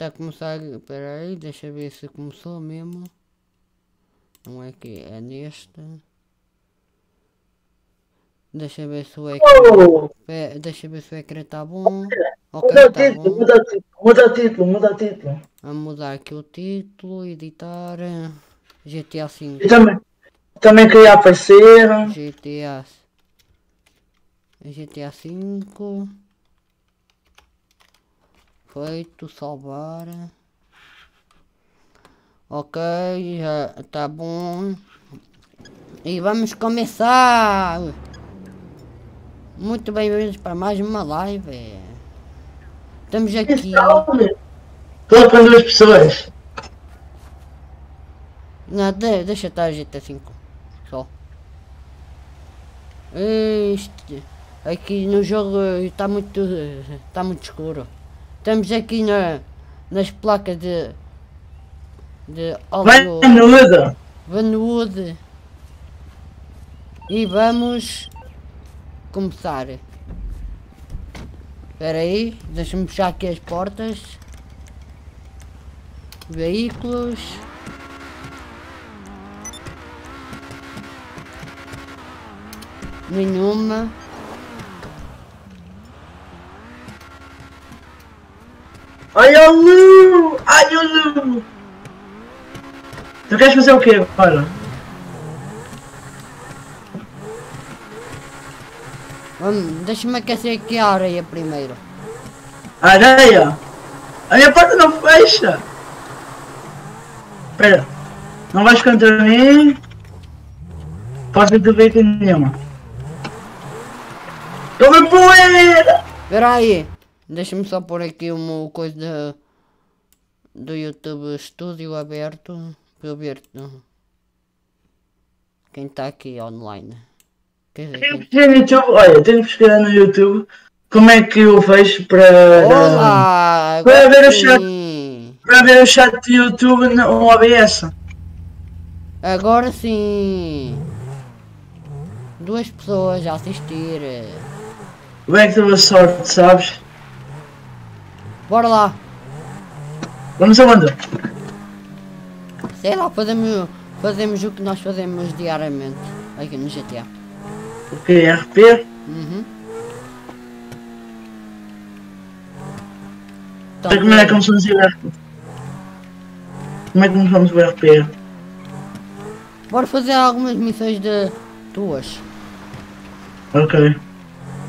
está a começar. Espera aí, deixa ver se começou mesmo. Não é que é neste. Deixa ver se o ecrã. Oh, Pe- Deixa ver se o ecrã está bom. Ok, muda o tá título, bom. muda título, muda título, muda título. Vamos mudar aqui o título, editar. GTA 5. Eu também, também queria aparecer. GTA. GTA 5. Feito, salvar. Ok, já tá bom. E vamos começar! Muito bem-vindos para mais uma live. Estamos aqui. Estou com duas pessoas. Não, de- deixa estar GTA 5. Só. Este, aqui no jogo está muito. está muito escuro. Estamos aqui na, nas placas de. de Hollywood. Vanwood. E vamos começar. Espera aí, deixa-me fechar aqui as portas. Veículos. Nenhuma. Ai, o Lu! Ai, o Lu! Tu queres fazer o quê agora? Deixa-me aquecer aqui a areia primeiro. Areia! A minha porta não fecha! Espera. Não vais contra mim? Do veículo nenhuma. Toma poeira! Espera aí, deixa-me só pôr aqui uma coisa do YouTube Studio aberto para eu ver quem está aqui online. Quer dizer, Tenho quem... que pesquisar no YouTube, olha, tenho que pesquisar no YouTube como é que eu vejo para, Olá! Agora haver o chat. para ver o chat do YouTube no OBS. Agora sim! Duas pessoas a assistir. Como é que tua sorte, sabes? Bora lá! Vamos aonde? Sei lá, fazemos, fazemos o que nós fazemos diariamente aqui no GTA. O que RP? Uhum. Então, como é que começamos o RP? Como é que começamos o RP? Bora fazer algumas missões de tuas. Ok.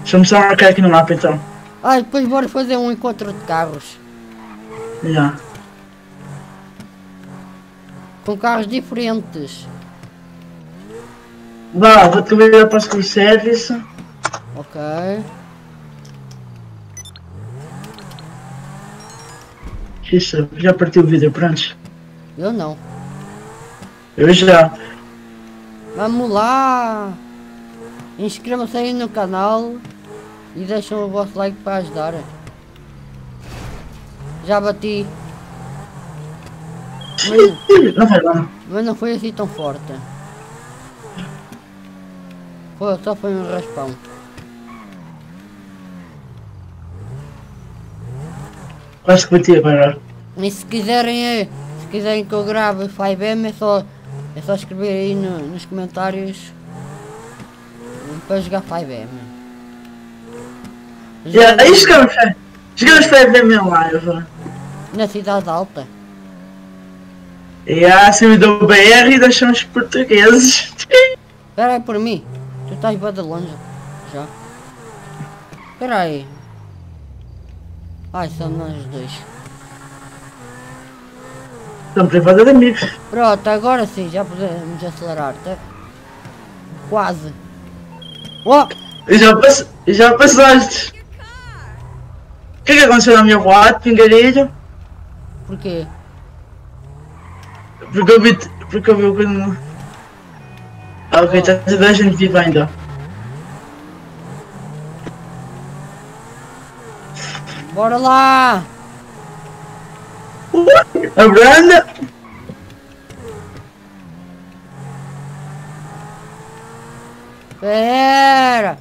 Deixa-me só marcar aqui no mapa então. Ah, depois bora fazer um encontro de carros. Já. Com carros diferentes. Vá, vou-te convidar para o Service. Ok. Isso, já partiu o vídeo, pronto. Eu não. Eu já. Vamos lá! Inscrevam-se aí no canal e deixem o vosso like para ajudar. Já bati, mas, Não mas foi assim tão forte. Foi, só foi um raspão. Quase que bati agora. E se quiserem, eh, se quiserem que eu grave 5M é só, é só escrever aí no- nos comentários para jogar 5M. Já, aí chegamos, chegamos para ver meu live. Na cidade alta. E acima do BR e deixamos portugueses. Espera aí por mim. Tu estás bem de longe. Já. Espera aí. Ai, são nós dois. Estão privados de amigos. Pronto, agora sim, já podemos acelerar, tá? Quase. Oh! Já, pass já passaste. O que que aconteceu na minha rua, pingarilho? Porquê? Porque eu vi. Porque eu vi o que não. Ah, ok, está toda a gente viva ainda. Bora lá! A Branda! Pera!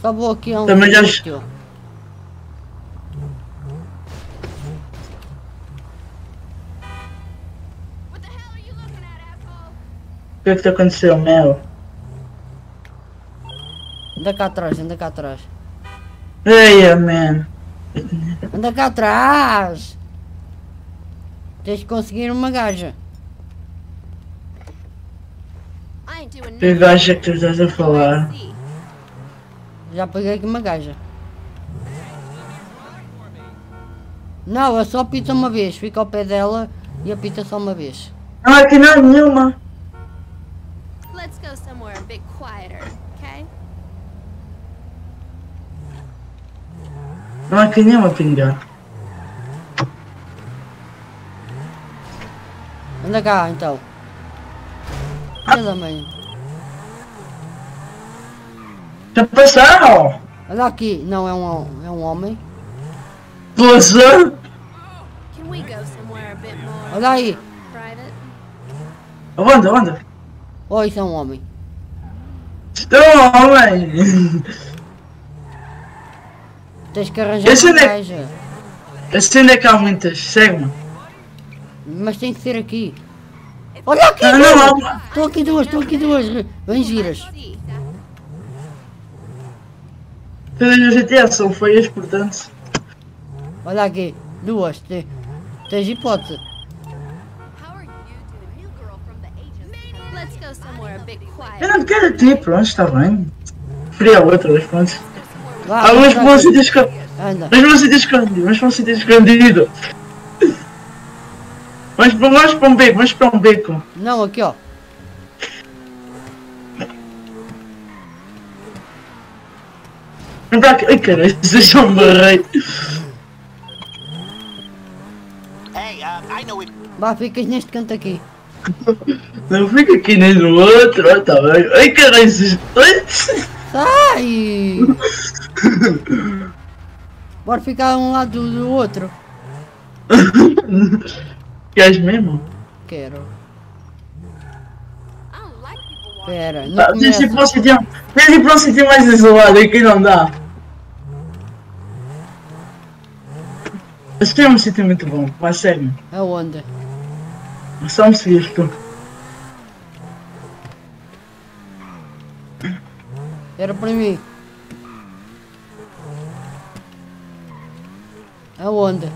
Só aqui um Também já- sítio. Que é que te aconteceu, meu? Anda cá atrás, anda cá atrás. Eia, man. Anda cá atrás! Tens de conseguir uma gaja. Que gaja que tu estás a falar? Já peguei aqui uma gaja. Não, é só apita uma vez. Fica ao pé dela e apita só uma vez. Não, aqui não nenhuma. Bit quieter, okay? Não há aqui nenhuma pinga. Anda cá então. Filha da mãe. Já passaram? Olha aqui. Não, é um, é um homem. Poxa! Can we go somewhere a bit more Olha aí. private? Onde, onde? Oh, isso é um homem. Estou, homem! Tens que arranjar Esse uma é- gaja. Assim onde é que há muitas? Segue-me. Mas tem que ser aqui. Olha aqui! Não, não, não. Estão aqui duas, estão aqui duas. Bem giras. Todas as GTA são feias, portanto. Olha aqui. Duas. Te- Tens hipótese. Eu não quero a ti, pronto, está bem. Preferia a outra, mas pronto. Ah, mas sítio escondido. Anda. Mas um sítio escondido, mas para um sítio escondido. Vamos para, um beco, vamos para um beco. Não, aqui ó. Para aqui. Ai caralho, deixa-me barrei. Hey, uh, I know it. Vá, ficas neste canto aqui. Não fica aqui nem no outro, ah, tá bem. Ai caralho, esses. Sai! Bora ficar um lado do, outro. Queres mesmo? Quero. Pera, não Ah, Tens de ir para um começa. sítio. Tens de ir para um sítio mais isolado, aqui não dá. Este é um sítio muito bom, mas sério. Aonde? Só seguiste tu. Era para mim. Aonde?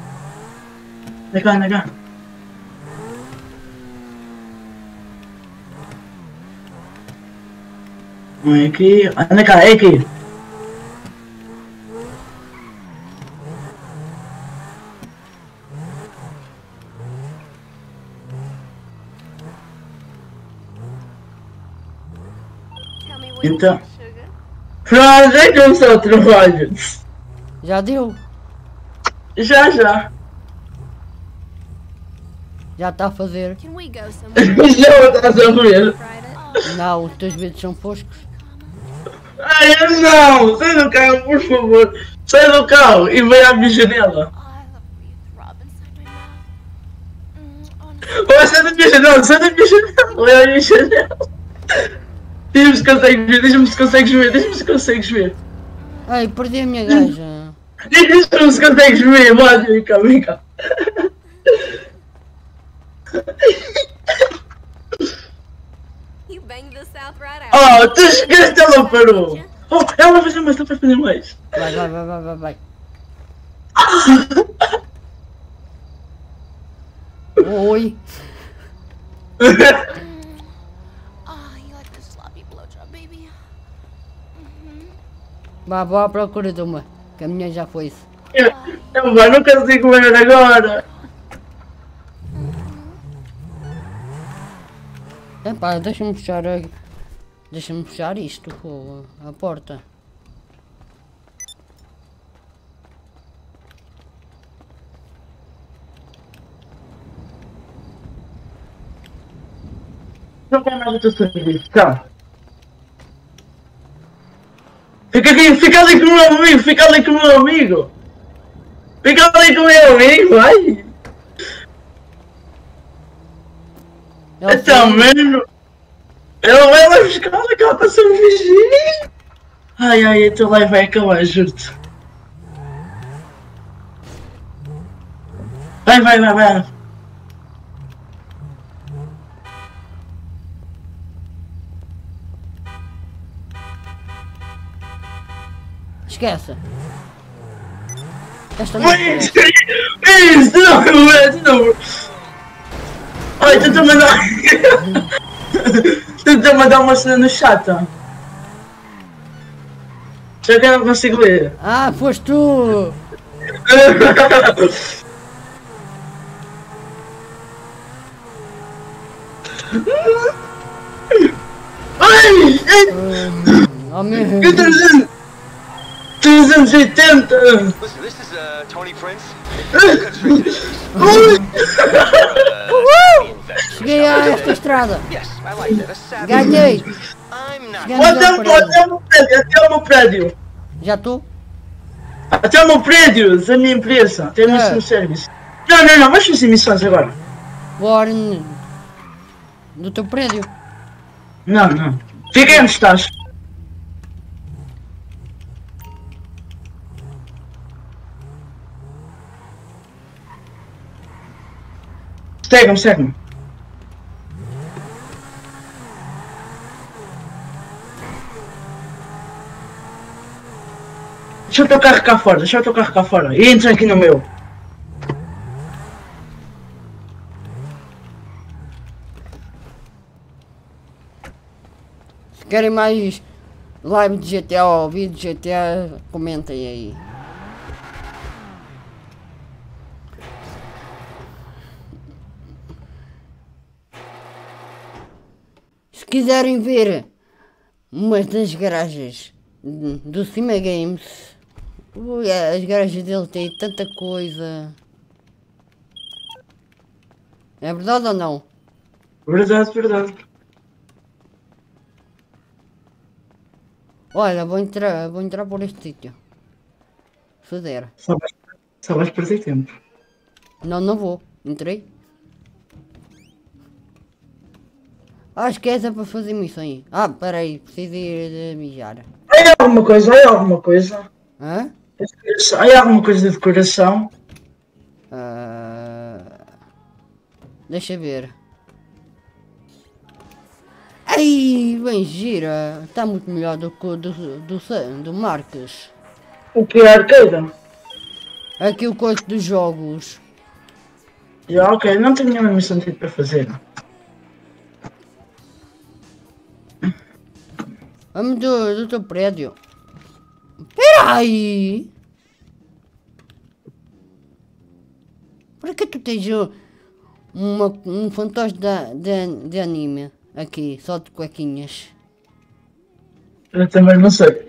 Um é aqui. Anda cá, é aqui. Tell me when you Então. want sugar. Pronto, já começou o trabalho. Já deu? Já, já. Já está a fazer? Já estás a private? Não, os teus dedos são foscos. Ai, eu não! Sai do carro, por favor! Sai do carro e vem à minha janela! Oh. Mm, oh, sai da minha janela! Sai da minha janela! Olha a minha janela! Diz-me se consegues ver, diz-me se consegues ver, diz-me se consegues ver! Ai, perdi a minha gaja. Diz-me se consegues ver! Vai, vem cá, vem cá! Oh, tu esqueceste, ela parou! Oh, ela vai fazer mais, ela vai fazer mais! Vai, vai, vai, vai, vai, vai. Oi. Oh, you like the sloppy blowjob, baby? Vá, vou à procura de uma. Que a minha já foi isso. Eu, eu vai, não consigo ver agora! Epá, deixa-me fechar. Deixa-me fechar isto, pô, a porta. Não quero mais o teu serviço, calma. Fica aqui, fica ali com o meu amigo, fica ali com o meu amigo. Fica ali com o meu amigo, vai. É o Então, filho. mano. Ele vai lá buscar, que ela está um vigia. Ai, ai, a tua live vai acabar, juro-te. Vai, vai, vai, vai. Esquece. Esta não isso, não, isso não. Ai, tenta mandar. tenta mandar uma cena no chat. ó. Já que eu não consigo ler. Ah, foste tu! Ai! ai, Oh meu. Que 300 380! Listen, this is uh, Tony Prince. Cheguei a esta estrada. Ganhei. Até, o- prédio. até o meu prédio, até o meu prédio! Já estou? Até o meu prédio, da minha empresa, tem É. mission service. Não, não, não, vamos fazer missões agora. Bora do teu prédio. Não, não. Fica onde estás. Segue-me, segue-me. Deixa o teu carro cá fora, deixa o teu carro cá fora. E entra aqui no meu. Se querem mais live de GTA ou vídeo de GTA, comentem aí. Quiserem ver uma das garagens do do Cima Games, ui, as garagens dele têm tanta coisa. É verdade ou não? Verdade, verdade. Olha, vou entrar, vou entrar por este sítio. Se der. Só vais, só vais perder tempo. Não, não vou. Entrei. Acho que essa é para fazer missões. Ah, peraí, preciso ir de mijar. Aí alguma coisa, aí alguma coisa. Hã? Aí alguma coisa de decoração. Ah, deixa ver. Ai, bem gira. Está muito melhor do que o do, do, do Marques. O que é arcade? Aqui o coisa dos jogos. Ok, não tenho nenhuma missão de para fazer. Vamos do, do teu prédio. Peraí! Por que tu tens uma, um fantoche de, de, de anime aqui, só de cuequinhas? Eu também não sei.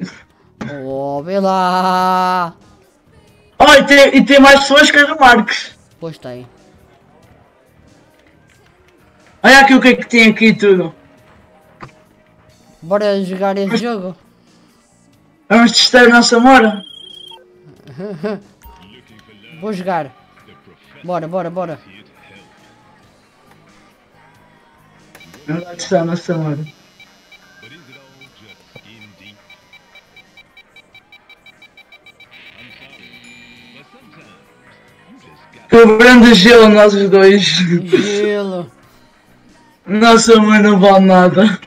Oh, vê lá! Oh, e tem, e tem mais pessoas que a do Marcos. Pois tem. Olha aqui o que é que tem aqui tudo. Bora jogar esse jogo? Vamos testar a nossa mora. Vou jogar. Bora, bora, bora. Vamos lá testar a nossa mora. Quebrando gelo nós dois. Gelo. Nossa mãe não vale nada.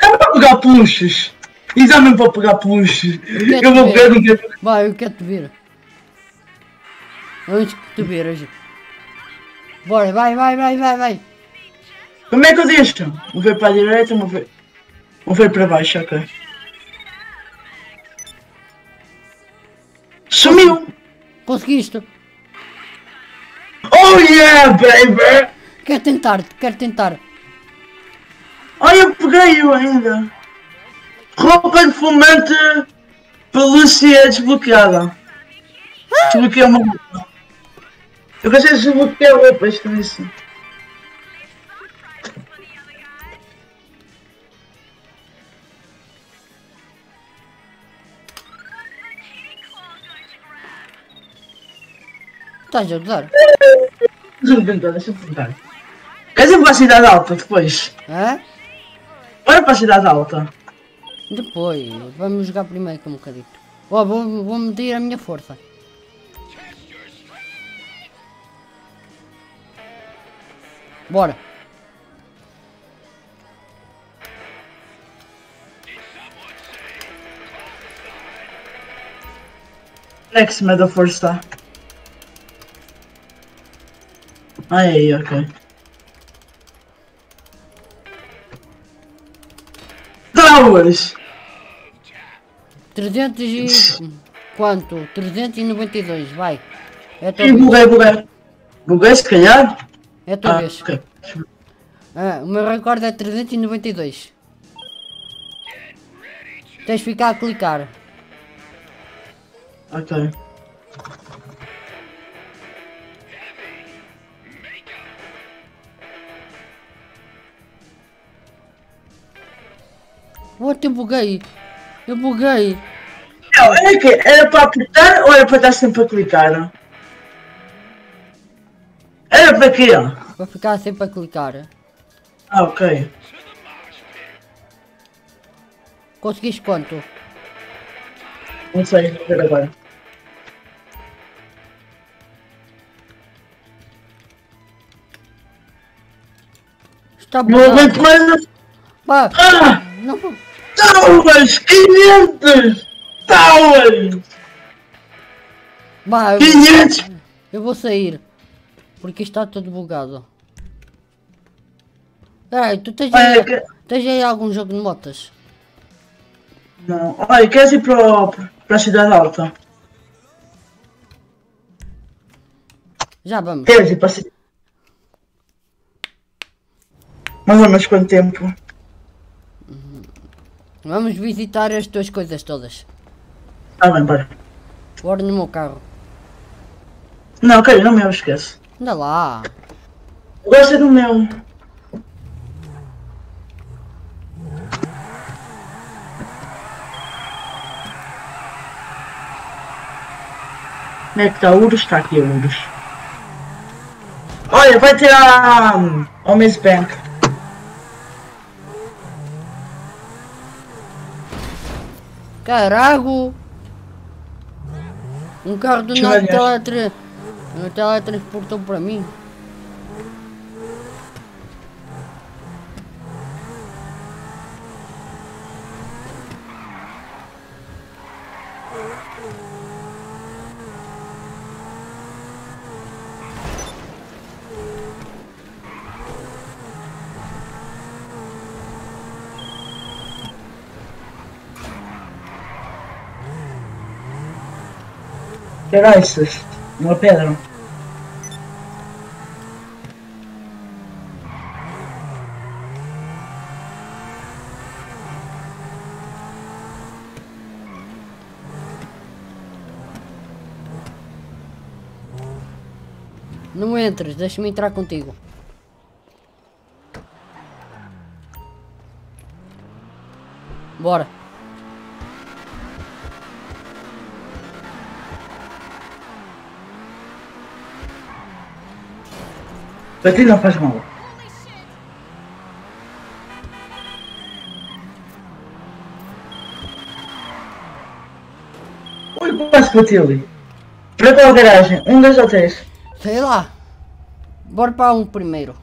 É para pegar peluches. E também para pegar peluches. Eu vou pegar um que Vai, eu quero te ver. Onde que tu viras? Bora, vai, vai, vai, vai, vai. Como é que eu deixo? Vou ver para a direita, vou ver. Vou ver para baixo, ok. Sumiu! Conseguiste? Oh yeah, baby! Quero tentar, quero tentar. Ai, eu peguei-o ainda. Roupa de fumante, pelúcia desbloqueada. Desbloqueei uma roupa. Eu consigo desbloquear roupas com isso. Estás a gozar? Deixa-me tentar, deixa-me tentar. Queres ir para a cidade alta depois? Hã? Bora para a cidade alta. Depois, vamos jogar primeiro com um bocadito. Ó, vou, vou medir a minha força. Bora. X me da força. Ai, ok. Tauas! 300 e... Quanto? 392, vai. É tua Ih, vez. buguei, buguei. Buguei se calhar? É tua Ah, vez. ok. Ah, o meu recorde é 392. Tens de ficar a clicar. Ok. What, eu buguei. Eu buguei. Não, era que Era para apertar ou era para estar sempre a clicar? Era para quê? Vou ficar sempre a clicar. Ah, ok. Conseguiste quanto? Não sei, vou ver agora. Está Não aguento mais. Pá, Ah! não, Tauas! 500! Tauas! Bah, eu, 500! eu vou sair. Porque está tudo bugado. Peraí, tu tens Olha, aí, que- tens aí algum jogo de motas? Não. Olha, queres ir para a cidade alta? Já vamos. Queres ir para a cidade Mais ou menos quanto tempo? Vamos visitar as tuas coisas todas. Ah, bem, bora. Bora no meu carro. Não, ok, não me esquece. Anda lá. Gosta do meu. Como é que está Urus? Está aqui Urus. Olha, vai ter a. ao Miss Bank. Carago! Um carro do nada teletransportou para mim. Era isso? Uma pedra. Não entres, deixa-me entrar contigo. Bora. Para ti não faz mal. Ui, quase que bati ali. Para qual garagem? Um, dois ou três? Sei lá. Bora para um primeiro.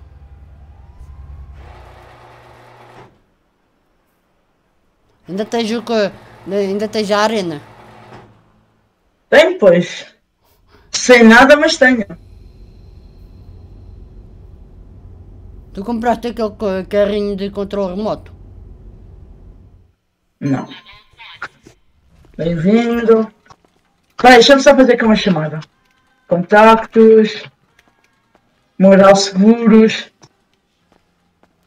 Ainda tens o que. Ainda tens a arena. Tenho, pois. Sem nada, mas tenho. Tu compraste aquele carrinho de controle remoto. Não. Bem-vindo. Vai, deixa-me só fazer aqui uma chamada. Contactos. Moral seguros.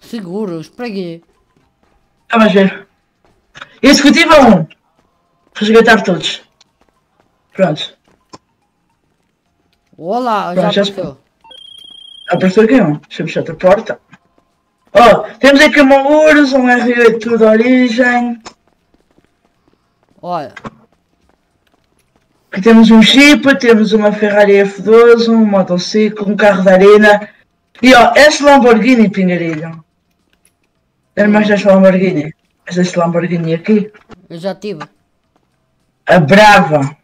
Seguros, para quê? Vamos ver. Executivo 1. Resgatar todos. Pronto. Olá, já Pronto, já apareceu. Apareceu aqui um. Deixa-me fechar a porta. Oh, temos aqui uma URSS, um R8 de origem. Olha, Aqui temos um Jeep, temos uma Ferrari F12, um motociclo, um carro de arena. E ó, esse Lamborghini, Pingarilho. Era mais desta Lamborghini. Mas este Lamborghini aqui. eu já tive. A Brava.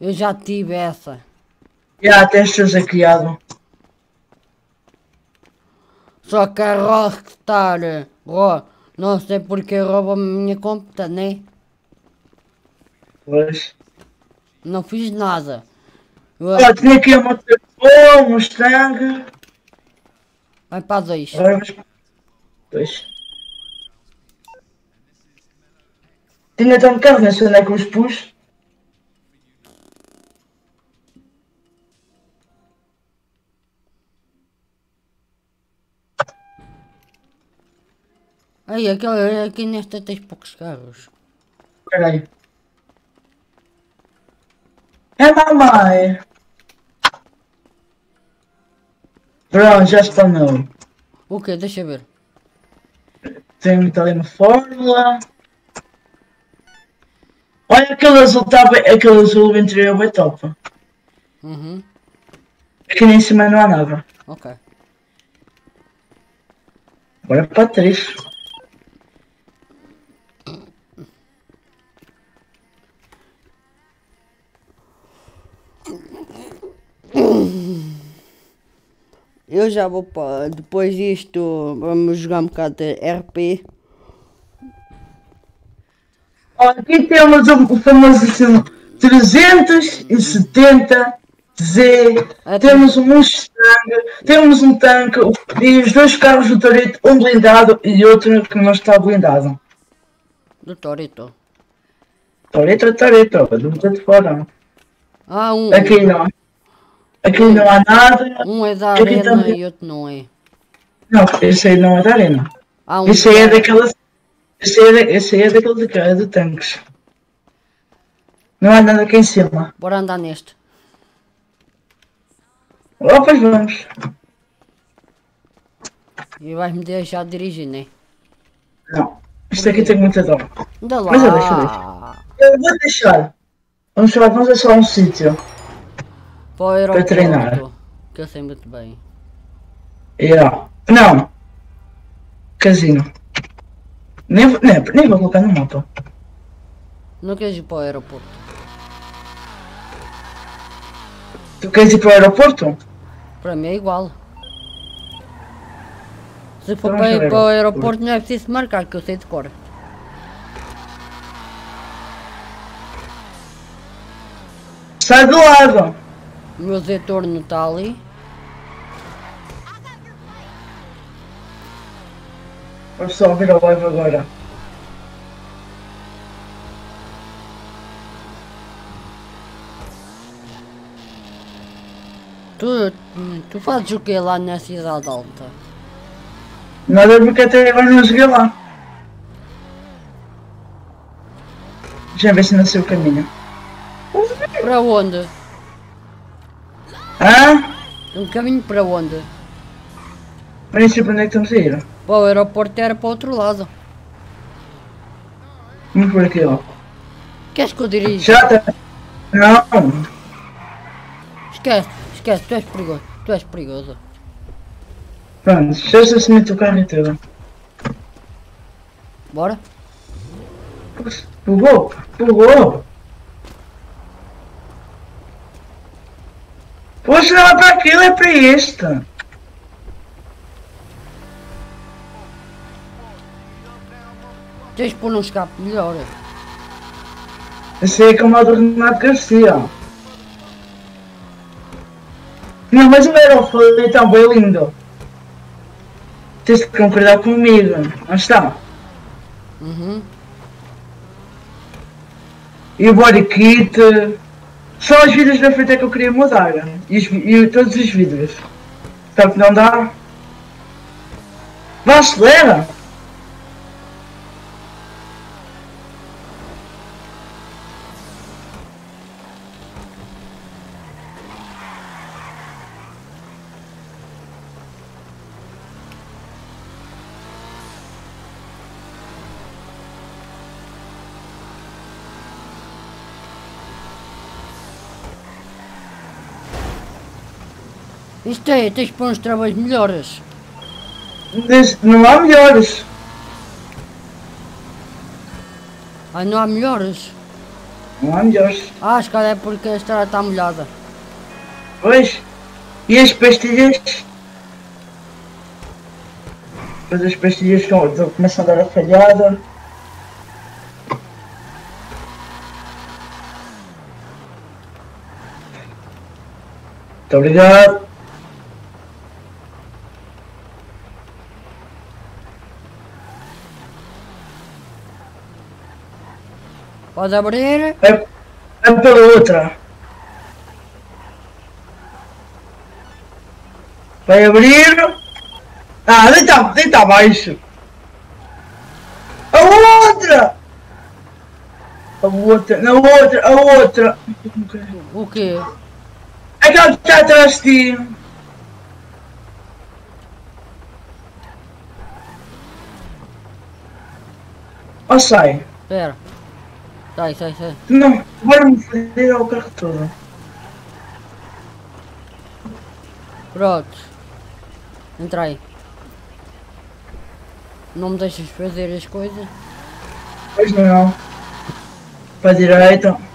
Eu já tive essa. Já até estou zaqueado. Só que a Rockstar, ro- não sei porque rouba a minha conta, né? Pois. Não fiz nada. Ó, tinha aqui a moto boa, um Mustang. Vai para dois. Agora vamos. Dois. Tinha até um carro, não sei onde é que os pus. Aí, aquele, aqui nesta tens poucos carros. Caralho. É mamãe. Pronto, já está não. O quê? Deixa eu ver. Tem ali uma fórmula. Olha aquele azul, tá bem, aquele azul interior bem top. Uhum. Aqui nem em cima não há nada. Ok. Agora para três. Eu já vou para. Depois disto, vamos jogar um bocado de RP. Aqui temos o, o famosíssimo 370 Z. Temos um Mustang, temos um tanque e os dois carros do Torito, um blindado e outro que não está blindado. Do Torito. Torito é Torito, do de fora. Ah, um. Aqui não. Aqui não há nada. Um é da arena também. e outro não é. Não, esse aí não é da arena. Há um. Esse aí é daquelas. Esse aí é, esse é daquele de, é de tanques. Não há nada aqui em cima. Bora andar neste. Oh, pois vamos. E vais-me deixar dirigir, né? Não. Isto aqui tem muita dor. Mas eu deixo, eu Eu vou deixar. Vamos vamos a só um sítio. Para o aeroporto. treinar. Que eu sei muito bem. Yeah. Não. Casino. Nem, nem, nem vou colocar no mapa. Não queres ir para o aeroporto? Tu queres ir para o aeroporto? Para mim é igual. Se for Então para ir para o aeroporto não é preciso marcar, que eu sei de cor. Sai do lado. O meu retorno está ali. Vamos só ouvir a live agora. Tu, tu fazes o que lá na cidade alta? Nada porque até agora não cheguei lá. Já vê se não sei o caminho. Para onde? Hã? Um caminho para onde? Mas nem sei para onde é que estamos a ir. Para o aeroporto era para o outro lado. Vamos por aqui, ó. Queres que eu dirija? Já tá. Não. Esquece, esquece, tu és perigoso. Tu és perigoso. Pronto, já se assumiu o carro e tudo. Bora? Pegou, pegou. Poxa, não é para aquilo, é para este. Tens pôr um escape melhor. Esse aí é do Renato Garcia. Não, mas o aerofólio está bem lindo. Tens de concordar comigo. Não está? Uhum. E o body kit. Só os vídeos da frente é que eu queria mudar. E, os e todos os vídeos. Só que não dá. Vá, acelera! Isto é, tens de pôr uns travas melhores. Não há melhores. Ah, não há melhores. Não há melhores. Ah, se calhar é porque a estrada está molhada. Pois. E as pastilhas? Depois as pastilhas estão- começam a dar a falhada. Muito obrigado. Pode abrir. É, é pela outra. Vai abrir. Ah, deita, deita abaixo. A outra! A outra, na outra, a outra. O quê? Aquela que está atrás de ti. Oh, sai. Espera. Sai, sai, sai. Não, vai-me foder ao carro todo. Pronto. Entra aí. Não me deixas fazer as coisas. Pois não. Para a direita.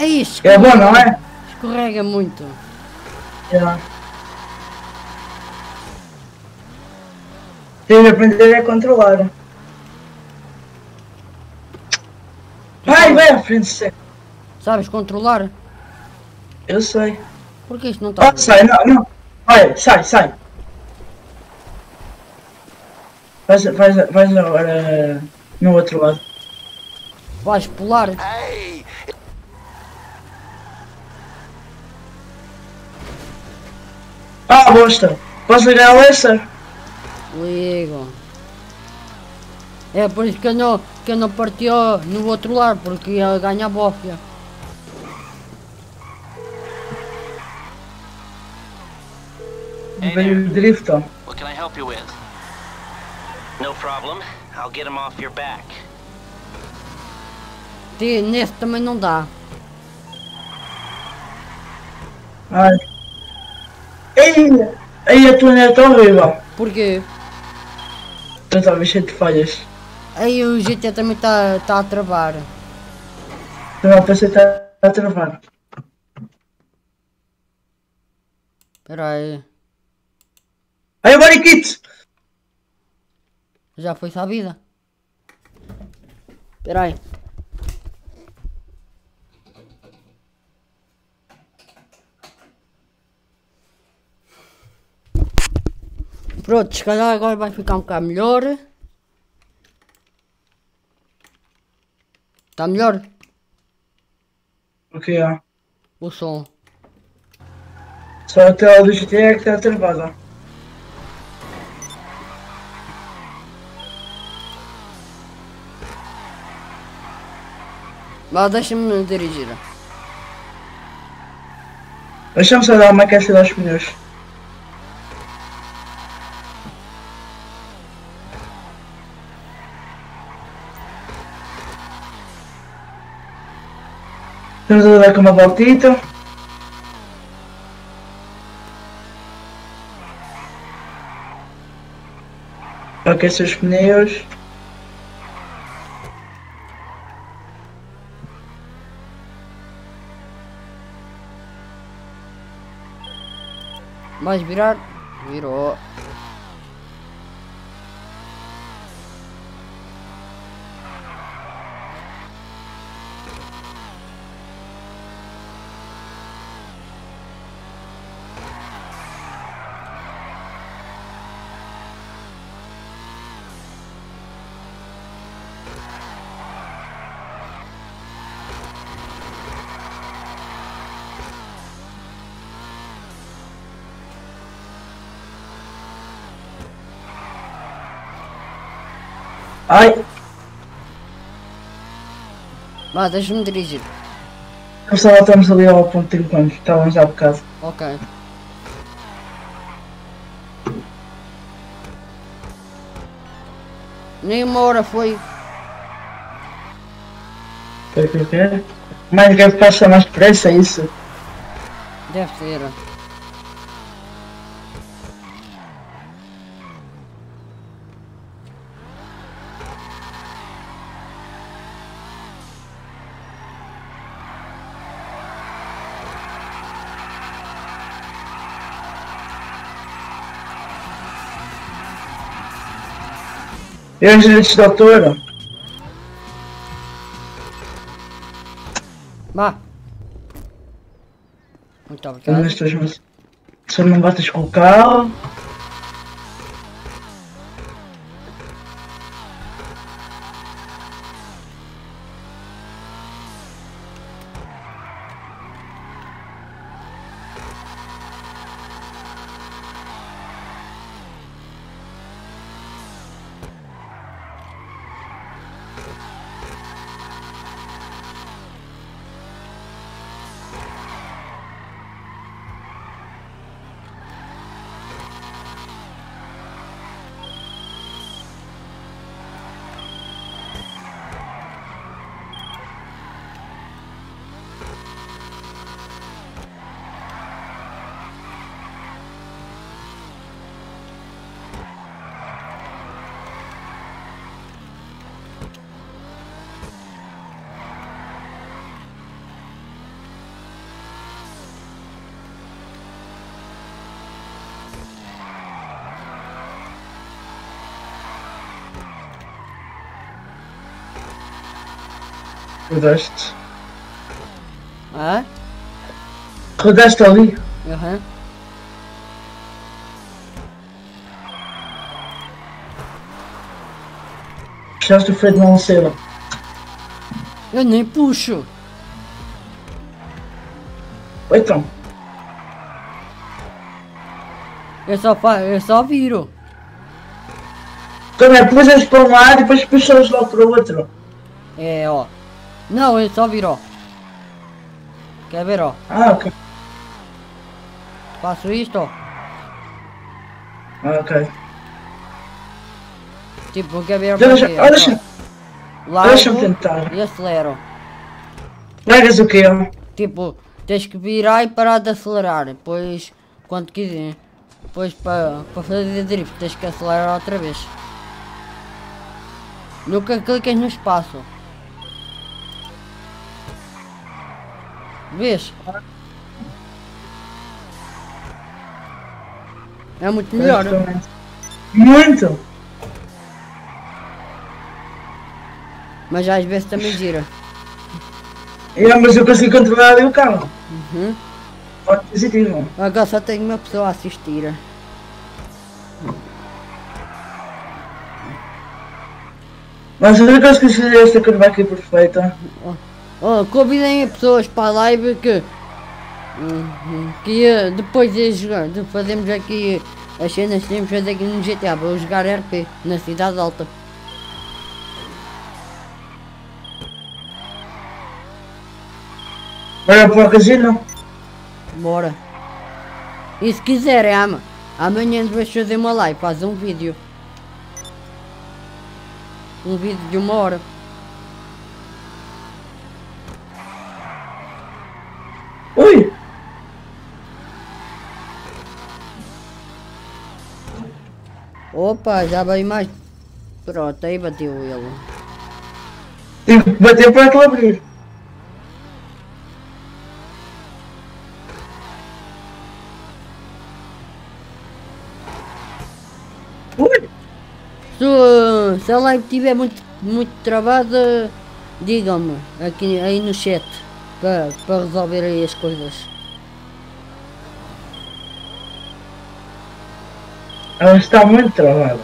É isso. É bom, não é? Escorrega muito. Já. Tem de aprender a controlar. Vai, vai à frente, sei. Sabes controlar? Eu sei. Porque isto não está. Ah, sai, não, não. Vai, sai, sai. Vais, vais, vais agora no outro lado. Vais pular. Hey, Ah, bosta. Posso ligar a Lester? Ligo. É por isso que eu não, que eu não partiu no outro lado, porque ia ganhar bófia. Hey Veio o drift. What can I help you with? No problem. I'll get him off your back. Ti- Nesse também não dá. Ai. Ei, aí a tua net é horrível. Porque Tu estava cheio de falhas. aí o GT também está tá a travar. Não pensei que está a travar. Espera aí. Aí, body kit! Já foi-se à vida. Espera aí. Pronto, se calhar agora vai ficar um bocado melhor. Está melhor O que é? o som. Só a tela do GT é que está travada. Mas deixa-me dirigir. Deixa-me só dar uma aquecida aos pneus. Estamos a dar uma voltita. Aquecer os pneus. Vais virar? Virou. Ai! Vá, deixa-me dirigir. Nós só voltamos ali ao ponto de encontro. Estávamos há bocado. Ok. Nem uma hora foi. O que eu quero. Mais que passa mais depressa, é isso? Deve ser. E direitos de autor? Vá. Muito obrigado. se não bates com o Rodaste. Hã? Rodaste ali. Aham. Puxaste o freio de cedo. Eu nem puxo. Então, Eu só, eu só viro. também puxas para um lado e depois puxas logo para o outro. É, ó. Não, eu só viro, ó. Quer ver, ó? Ah, ok. Faço isto. Ah, ok. Tipo, quer ver? Deixa, ah, deixa, ó. Largo deixa-me tentar. E acelero. Largas o quê? Tipo, tens que virar e parar de acelerar. Depois, quando quiser. Depois, para pa fazer drift, tens que acelerar outra vez. Nunca clicas no espaço. Vês? É muito melhor. Muito! Mas às vezes também gira. É, mas eu consigo controlar ali o carro. Uhum. Pode positivo. Agora só tenho uma pessoa a assistir. Mas eu não consigo fazer esta curva aqui perfeita. Oh, convidem pessoas para a live que, que depois de jogar, de fazermos aqui as cenas que temos fazer aqui no GTA, vou jogar RP na cidade alta. Bora para o casino? Bora. E se quiserem, ama, amanhã vais fazer uma live, faz um vídeo. Um vídeo de uma hora. Ui! Opa, já veio mais. Pronto, aí bateu ele. Tive que bater para aquilo abrir. Ui! Se, se a live estiver muito, muito travada, digam-me aqui aí no chat para, para resolver aí as coisas. Ela está muito travada.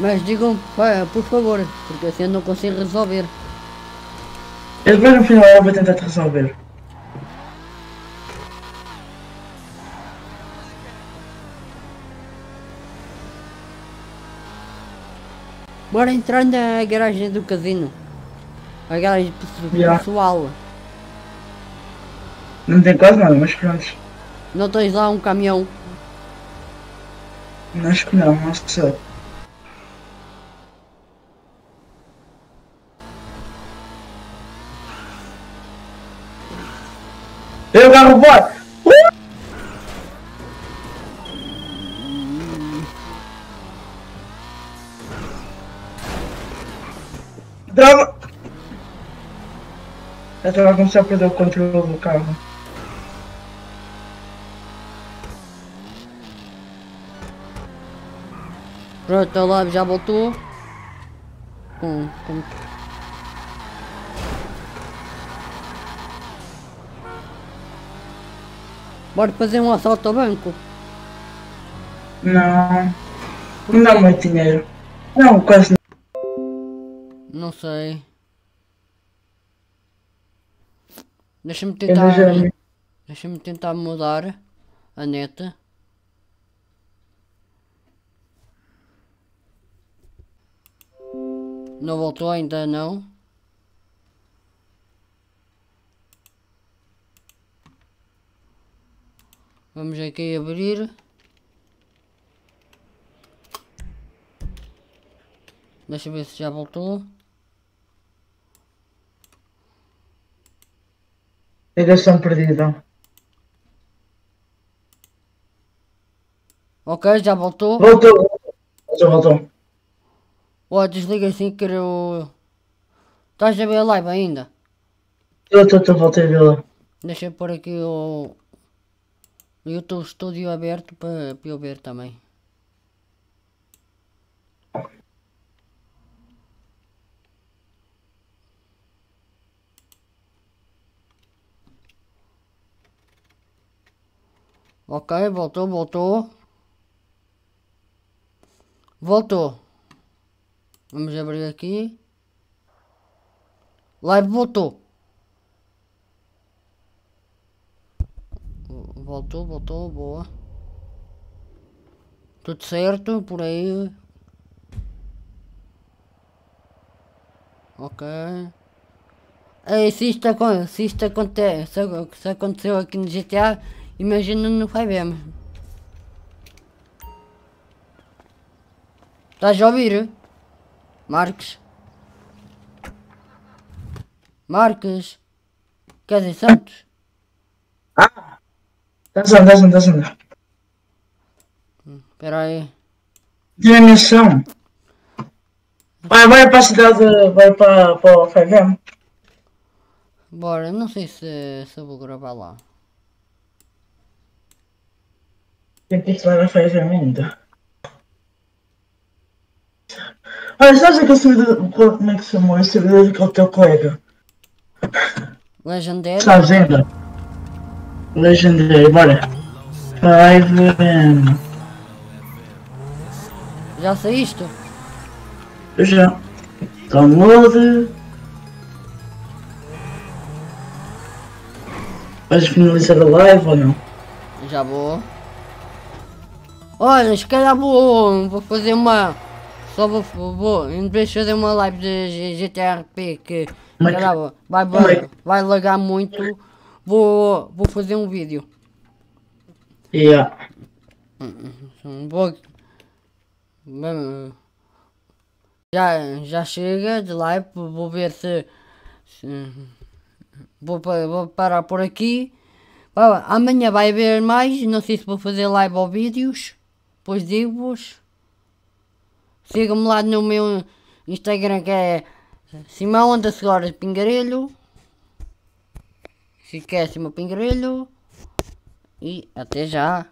Mas digam por favor, porque assim eu não consigo resolver. Eu depois no final eu vou tentar te resolver. Bora entrar na garagem do casino. A garagem pesso- Já. Não tem quase nada, mas pronto. Não tens lá um caminhão. Acho que não, não sei. Eu agarro bora! Droga! Eu estava a começar a perder o controle do carro. Pronto, a live já voltou. com, com... Bora fazer um assalto ao banco. Não. Não dá muito dinheiro. Não, quase Não sei. Deixa-me não. tentar. Deixa-me tentar mudar a neta. Não voltou ainda não. Vamos aqui abrir. Deixa eu ver se já voltou. Ligação perdida. Ok, já voltou. Voltou. Já voltou. Ó, desliga assim que eu. Estás a ver a live ainda? Eu estou, estou, voltei a vê-la. Deixa eu pôr aqui o o YouTube Studio aberto para eu ver também. Ok, voltou, voltou. Voltou. Vamos abrir aqui. Live voltou. Voltou, voltou, boa. Tudo certo por aí. Ok. Ei, se isto, se isto acontece, se, ac- se aconteceu aqui no GTA, imagina no 5M. Estás a ouvir? Marques? Marques? Quer dizer, Santos? Estás a andar, estás a andar, estás a andar. Espera aí. Dimensão. Vai, vai para a cidade, vai para, para o 5M. Bora, não sei se, se eu vou gravar lá. Tem que ir lá na 5M ainda. Olha, sabes aquele servidor, como é que se chamou esse servidor daquele teu colega? Legendary? Sabes ainda? Legendary, bora. 5M. Já saíste? Eu já. Download. Vais finalizar a live ou não? Já vou. Olha, se calhar vou, vou fazer uma. Só vou, vou, vou em vez de fazer uma live de GTRP que calhar vai, vai, vai lagar muito, vou, vou fazer um vídeo. Yeah. Vou, já, já chega de live, vou ver se, se- vou, vou parar por aqui. Amanhã vai haver mais, não sei se vou fazer live ou vídeos, depois digo-vos. Sigam-me lá no meu Instagram que é Simão underscore Pingarelho. Se quer Simão Pingarelho. E até já.